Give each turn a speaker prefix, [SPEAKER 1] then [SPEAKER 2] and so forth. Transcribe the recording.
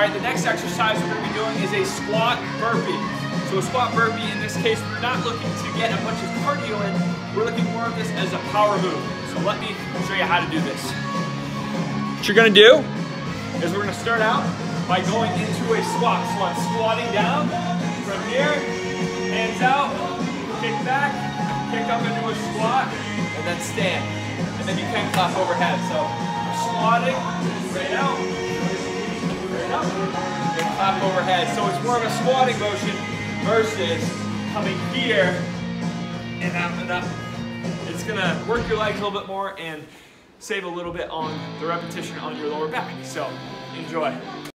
[SPEAKER 1] right, the next exercise we're gonna be doing is a squat burpee. So a squat burpee, in this case, we're not looking to get a bunch of cardio in, we're looking more of this as a power move. So let me show you how to do this. What you're gonna do is we're gonna start out by going into a squat. So I'm squatting down from here, hands out, kick back, kick up into a squat, and then stand. And then you can clap overhead. So I'm squatting, right and overhead. So it's more of a squatting motion versus coming here and up and up. It's gonna work your legs a little bit more and save a little bit on the repetition on your lower back. So enjoy.